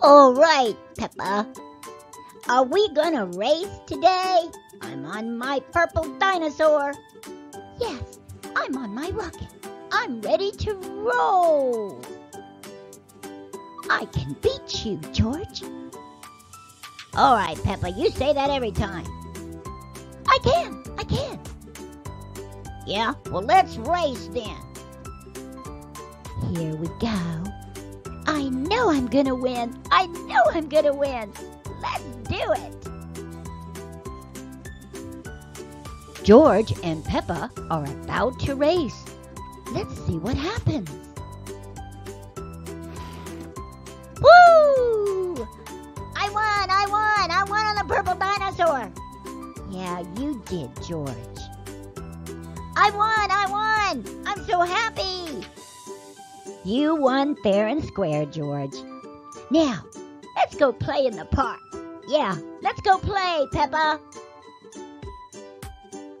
All right, Peppa. Are we gonna race today? I'm on my purple dinosaur. Yes, I'm on my rocket. I'm ready to roll. I can beat you, George. All right, Peppa, you say that every time. I can, I can. Yeah, well, let's race then. Here we go. I know I'm gonna win. I know I'm gonna win. Let's do it. George and Peppa are about to race. Let's see what happens. Woo! I won! I won! I won on the purple dinosaur! Yeah, you did, George. I won! I won! I'm so happy! You won fair and square, George. Now, let's go play in the park. Yeah, let's go play, Peppa.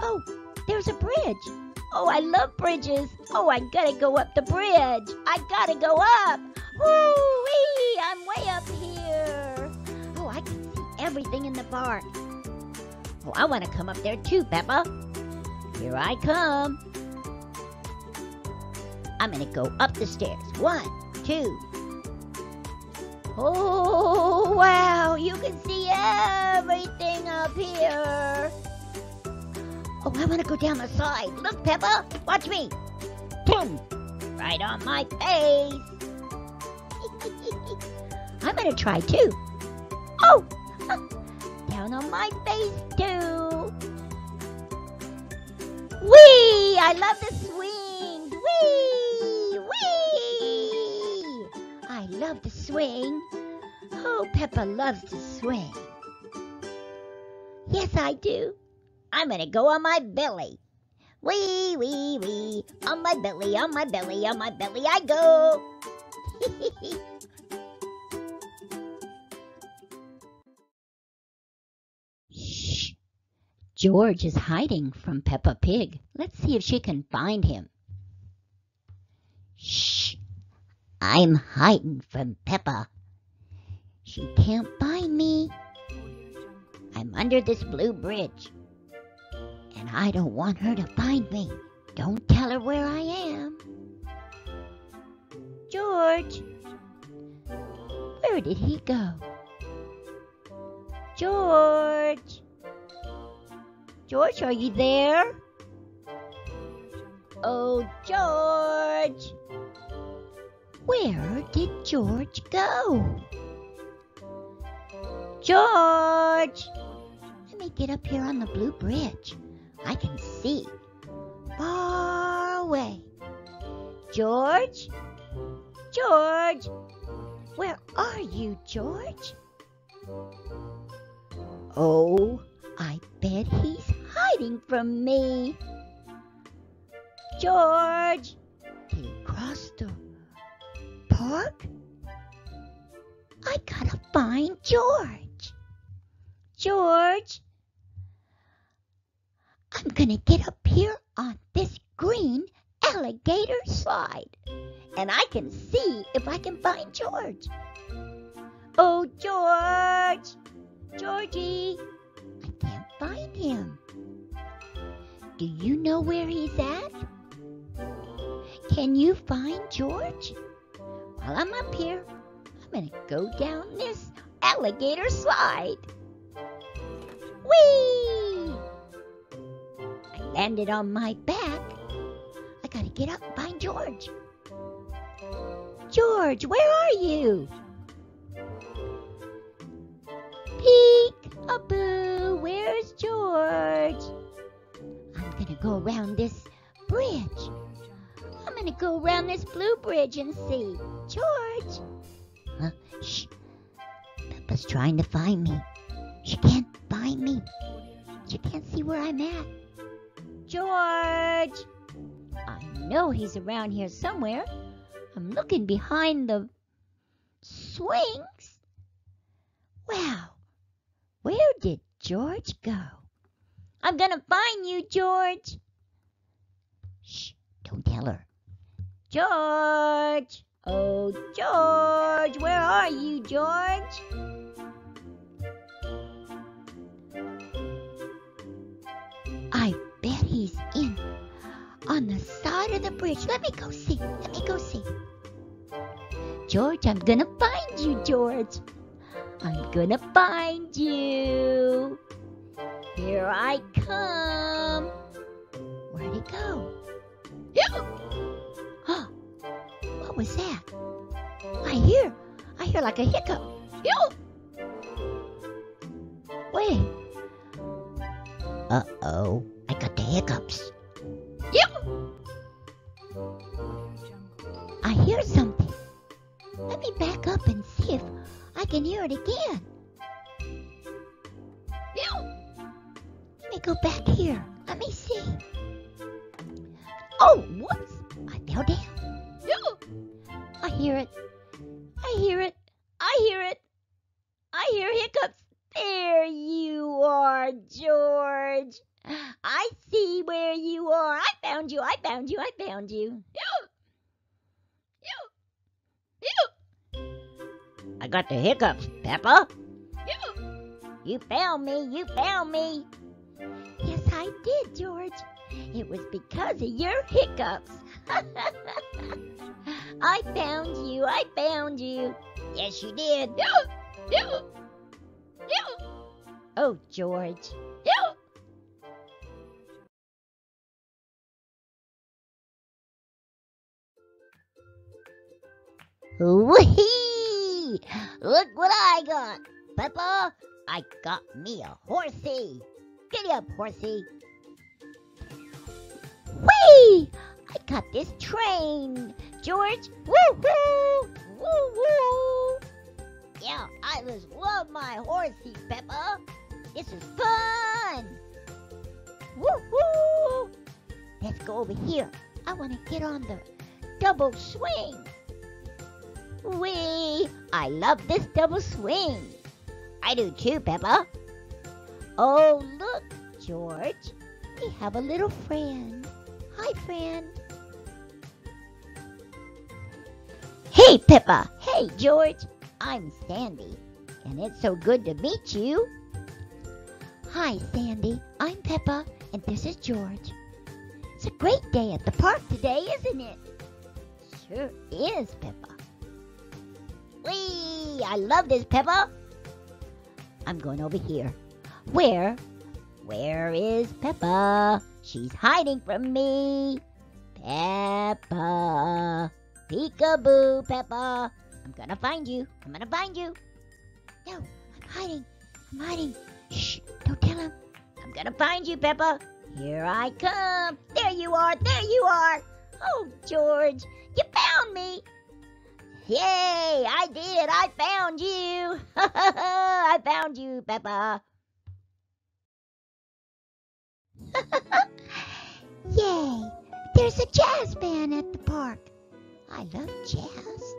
Oh, there's a bridge. Oh, I love bridges. Oh, I gotta go up the bridge. I gotta go up. Woo-wee! I'm way up here. Oh, I can see everything in the park. Oh, I want to come up there too, Peppa. Here I come. I'm gonna go up the stairs. One, two. Oh, wow, you can see everything up here. Oh, I want to go down the side. Look, Peppa, watch me. Boom! Right on my face. I'm gonna try too. Oh! Down on my face too. Whee! I love the swing. Oh, Peppa loves to swing. Yes, I do. I'm gonna go on my belly. Wee, wee, wee. On my belly, on my belly, on my belly I go. Shh. George is hiding from Peppa Pig. Let's see if she can find him. Shh. I'm hiding from Peppa. She can't find me. I'm under this blue bridge. And I don't want her to find me. Don't tell her where I am. George! Where did he go? George! George, are you there? Oh, George! Where did George go? George! Let me get up here on the blue bridge. I can see far away. George? George! Where are you, George? Oh, I bet he's hiding from me. George! I gotta find George. George! I'm gonna get up here on this green alligator slide. And I can see if I can find George. Oh, George! Georgie! I can't find him. Do you know where he's at? Can you find George? While I'm up here, I'm gonna go down this alligator slide. Whee! I landed on my back. I gotta get up and find George. George, where are you? Peek-a-boo, where's George? I'm gonna go around this bridge. I'm gonna go around this blue bridge and see. George! Huh? Shh. Peppa's trying to find me. She can't find me. She can't see where I'm at. George! I know he's around here somewhere. I'm looking behind the swings. Wow, where did George go? I'm gonna find you, George. Shh, don't tell her. George! Oh, George, where are you, George? I bet he's in on the side of the bridge. Let me go see. Let me go see. George, I'm gonna find you, George. I'm gonna find you. Here I come. Where'd he go? What was that? I hear, I hear like a hiccup. Wait. Uh-oh, I got the hiccups. I hear something. Let me back up and see if I can hear it again. Let me go back here. George. I see where you are. I found you. I found you. I found you. I got the hiccups, Peppa. You found me. You found me. Yes, I did, George. It was because of your hiccups. I found you. I found you. Yes, you did. Oh, George. Whee! Look what I got, Peppa. I got me a horsey. Giddy up, horsey. Whee! I got this train, George. Woo woo! Woo woo! Yeah, I just love my horsey, Peppa. This is fun. Woo woo! Let's go over here. I want to get on the double swing. Wee! I love this double swing. I do too, Peppa. Oh, look, George. We have a little friend. Hi, friend. Hey, Peppa. Hey, George. I'm Sandy, and it's so good to meet you. Hi, Sandy. I'm Peppa, and this is George. It's a great day at the park today, isn't it? Sure is, Peppa. Whee! I love this, Peppa. I'm going over here. Where? Where is Peppa? She's hiding from me. Peppa. Peekaboo, Peppa. I'm gonna find you. I'm gonna find you. No, I'm hiding. I'm hiding. Shh. Gonna find you, Peppa. Here I come. There you are. There you are. Oh, George, you found me. Yay, I did. I found you. I found you, Peppa. Yay, there's a jazz band at the park. I love jazz.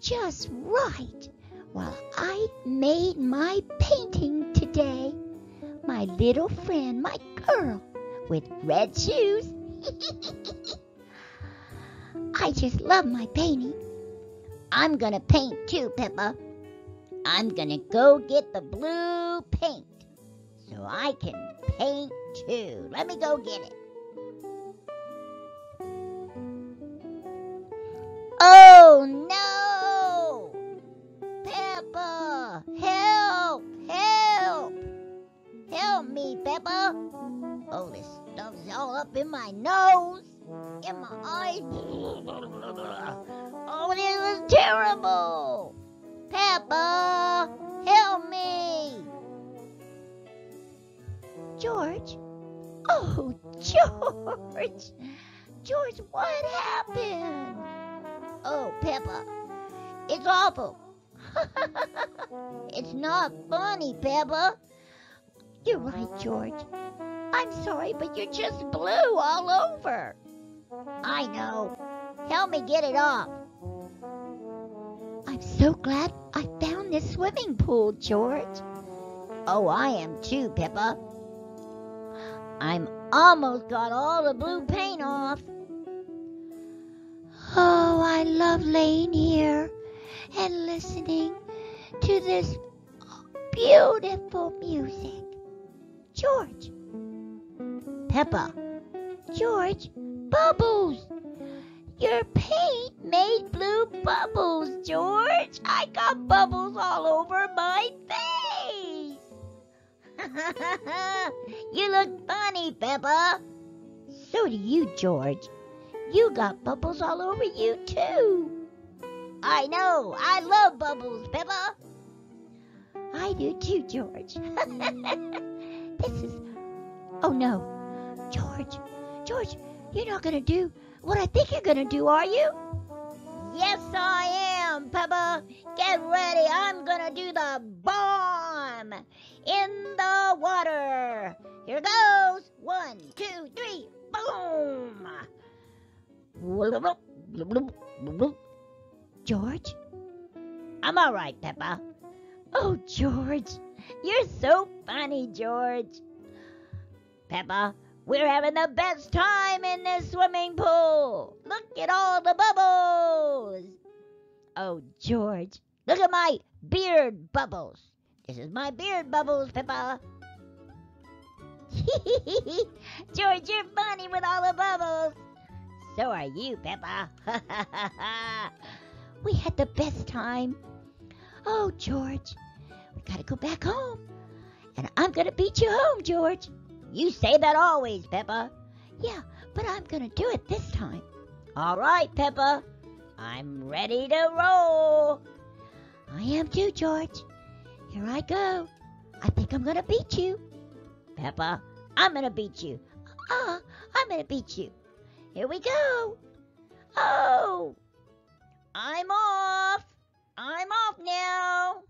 Just right. Well, I made my painting today. My little friend, my girl, with red shoes. I just love my painting. I'm gonna paint too, Peppa. I'm gonna go get the blue paint so I can paint too. Let me go get it. Oh no! Me, Peppa! Oh, this stuff's all up in my nose, in my eyes. Oh, this is terrible! Peppa! Help me! George? Oh, George! George, what happened? Oh, Peppa, it's awful. it's not funny, Peppa. You're right, George. I'm sorry, but you're just blue all over. I know. Help me get it off. I'm so glad I found this swimming pool, George. Oh, I am too, Peppa. I'm almost got all the blue paint off. Oh, I love laying here and listening to this beautiful music. George. Peppa. George, bubbles. Your paint made blue bubbles, George. I got bubbles all over my face. you look funny, Peppa. So do you, George. You got bubbles all over you, too. I know. I love bubbles, Peppa. I do too, George. this is. Oh no. George, George, you're not going to do what I think you're going to do, are you? Yes, I am, Peppa. Get ready. I'm going to do the bomb in the water. Here goes. One, two, three. Boom. George? I'm all right, Peppa. Oh, George, you're so funny, George. Peppa, we're having the best time in this swimming pool. Look at all the bubbles. Oh, George, look at my beard bubbles. This is my beard bubbles, Peppa. George, you're funny with all the bubbles. So are you, Peppa. we had the best time. Oh, George, gotta go back home. And I'm gonna beat you home, George. You say that always, Peppa. Yeah, but I'm gonna do it this time. All right, Peppa. I'm ready to roll. I am too, George. Here I go. I think I'm gonna beat you. Peppa, I'm gonna beat you. Ah, uh, I'm gonna beat you. Here we go. Oh, I'm off. I'm off now.